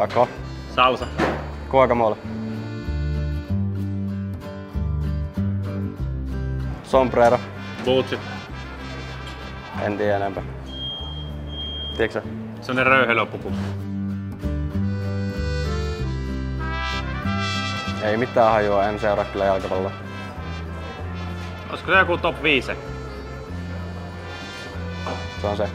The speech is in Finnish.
Taco. Salsa. Guacamole. Sombrero. Bootsit. En tiedä enempää. Tiedätkö Se on ne röyhelöpuku. Ei mitään hajua, en seuraa kyllä jalkapalloa. Olisiko se joku top 5? Se on se.